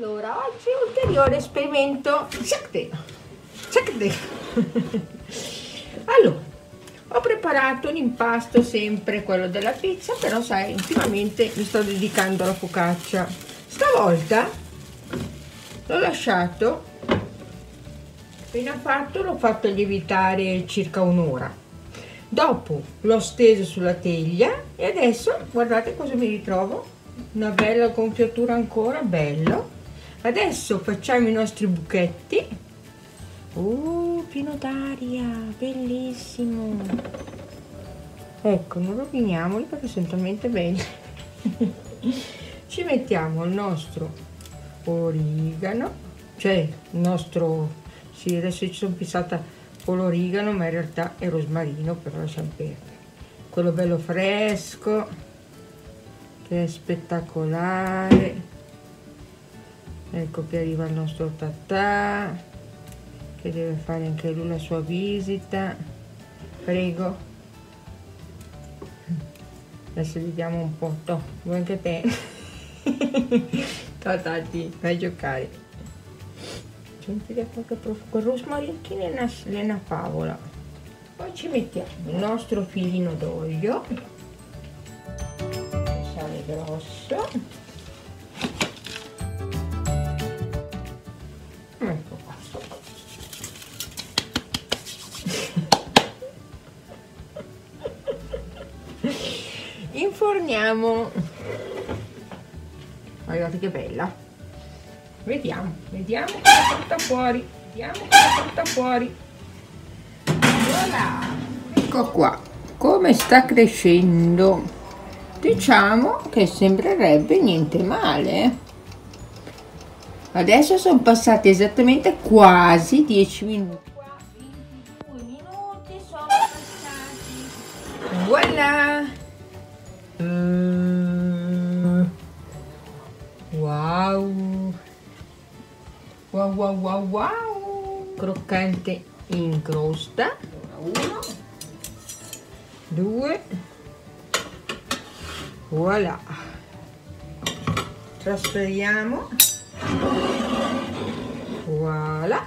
Allora, oggi ulteriore esperimento. Allora, ho preparato un impasto sempre quello della pizza, però sai, ultimamente mi sto dedicando alla focaccia. Stavolta l'ho lasciato appena fatto l'ho fatto lievitare circa un'ora. Dopo l'ho steso sulla teglia e adesso guardate cosa mi ritrovo. Una bella gonfiatura ancora bello adesso facciamo i nostri buchetti. Uh pieno d'aria bellissimo. Ecco non roviniamoli perché sono talmente belli. Ci mettiamo il nostro origano cioè il nostro sì adesso ci sono pensata con l'origano ma in realtà è rosmarino però lasciamo perdere quello bello fresco che è spettacolare ecco che arriva il nostro tatà che deve fare anche lui la sua visita. Prego. Adesso vediamo un po' to, vuoi anche te? Tati, vai a giocare. Sentite qualche profumo rosmarinchi nella, nella favola. Poi ci mettiamo il nostro filino d'olio. Sale grosso inforniamo. Guardate che bella. Vediamo vediamo cosa porta fuori vediamo cosa porta fuori. Voilà. Ecco qua come sta crescendo? Diciamo che sembrerebbe niente male. Adesso sono passati esattamente quasi 10 minuti. 22 minuti sono passati. Voilà mm. wow Wow wow wow wow! Croccante in crosta. Uno, due, voilà. Trasferiamo. Voilà.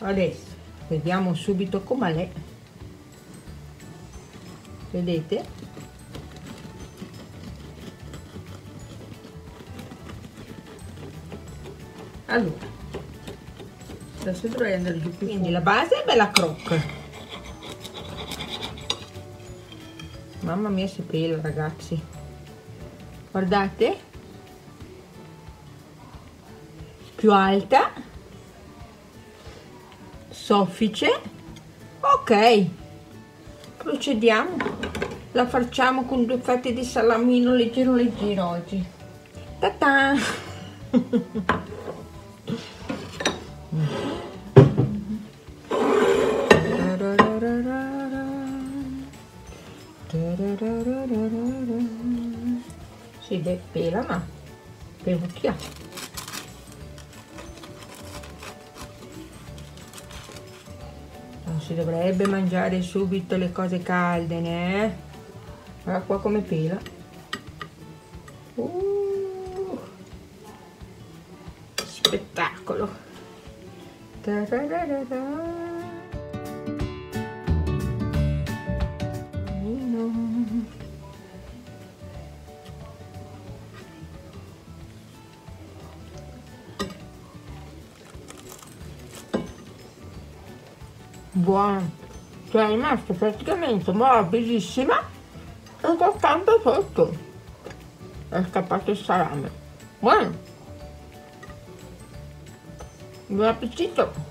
Adesso vediamo subito com'è. Vedete? Allora, adesso dovrei andare giù più quindi la base è bella croc. Mamma mia si pela ragazzi. Guardate. Più alta. Soffice. Ok. Procediamo. La facciamo con due fette di salamino leggero leggero oggi. Ta, -ta. Si pela ma pevucchia. Non si dovrebbe mangiare subito le cose calde, né? Guarda qua come pela. Uh, spettacolo. Tararara. buona cioè è rimasta praticamente morbidissima e croccante sotto è scappato il salame buono Bom apetite!